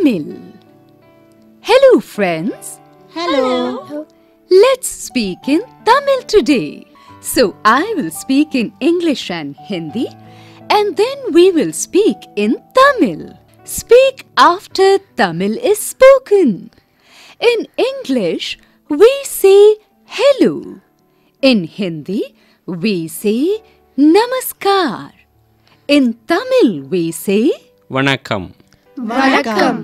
Tamil. Hello, friends. Hello. Hello. Let's speak in Tamil today. So, I will speak in English and Hindi, and then we will speak in Tamil. Speak after Tamil is spoken. In English, we say hello. In Hindi, we say namaskar. In Tamil, we say vanakkam. Vanakkam.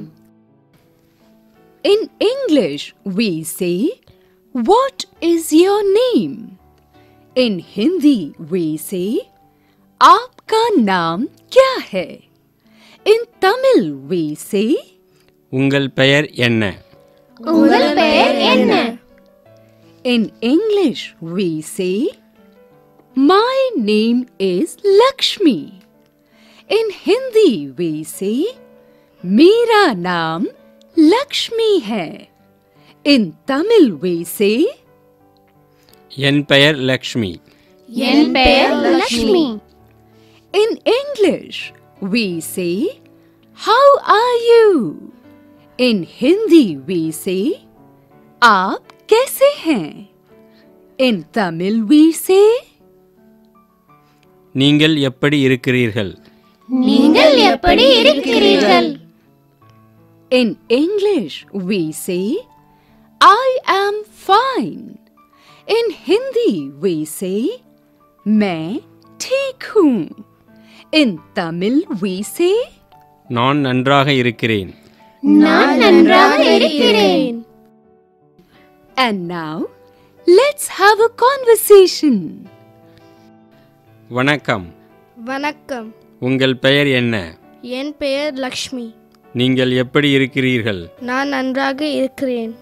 In English, we say, What is your name? In Hindi, we say, Aapka naam kya hai? In Tamil, we say, உங்கள் பெயர் என்ன உங்கள் பெயர் என்ன In English, we say, My name is Lakshmi. In Hindi, we say, Mera naam Lakshmi hai. In Tamil, we say, என் பெயர் லக்ஷ்மி என் பெயர் Lakshmi In English, we say, How are you? In Hindi, we say, Aap kaise hain? In Tamil, we say, நீங்கள் எப்படி இருக்கிறீர்கள் நீங்கள் எப்படி இருக்கிறீர்கள் In English, we say, I am fine. In Hindi, we say, मैं ठीक हूँ. In Tamil, we say, நான் நன்றாக இருக்கிறேன் நான் நன்றாக இருக்கிறேன் and now, let's have a conversation. வணக்கம் வணக்கம் உங்கள் பெயர் என்ன என் பெயர் லக்ஷ்மி நீங்கள் எப்படி இருக்கிறீர்கள்? நான் நன்றாக இருக்கிறேன்.